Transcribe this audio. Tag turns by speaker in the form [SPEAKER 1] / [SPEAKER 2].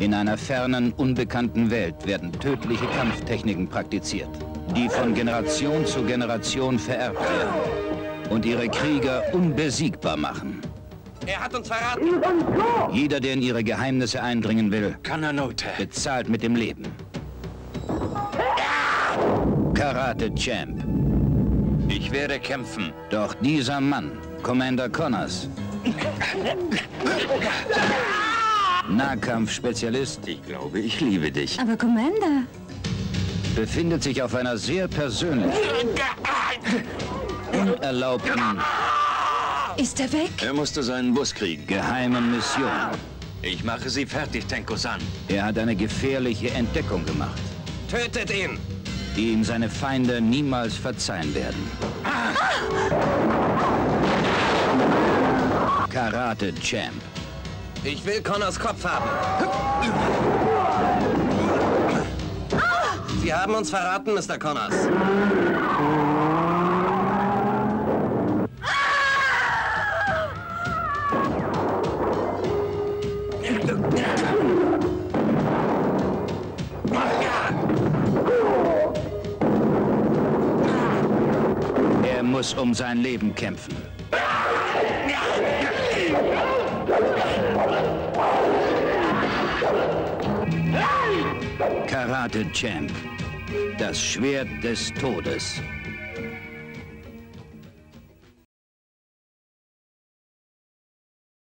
[SPEAKER 1] In einer fernen, unbekannten Welt werden tödliche Kampftechniken praktiziert, die von Generation zu Generation vererbt werden und ihre Krieger unbesiegbar machen.
[SPEAKER 2] Er hat uns verraten.
[SPEAKER 1] Jeder, der in ihre Geheimnisse eindringen will, bezahlt mit dem Leben. Karate Champ.
[SPEAKER 3] Ich werde kämpfen.
[SPEAKER 1] Doch dieser Mann, Commander Connors, Nahkampfspezialist,
[SPEAKER 3] Ich glaube, ich liebe dich.
[SPEAKER 4] Aber Commander,
[SPEAKER 1] befindet sich auf einer sehr persönlichen, unerlaubten,
[SPEAKER 4] ist er weg?
[SPEAKER 3] Er musste seinen Bus kriegen.
[SPEAKER 1] geheimen Mission.
[SPEAKER 3] Ich mache sie fertig, Tenko-san.
[SPEAKER 1] Er hat eine gefährliche Entdeckung gemacht,
[SPEAKER 2] Tötet ihn.
[SPEAKER 1] die ihm seine Feinde niemals verzeihen werden. Karate Champ.
[SPEAKER 2] Ich will Connors Kopf haben. Sie haben uns verraten, Mr. Connors.
[SPEAKER 1] Er muss um sein Leben kämpfen. Karate Champ. Das Schwert des Todes.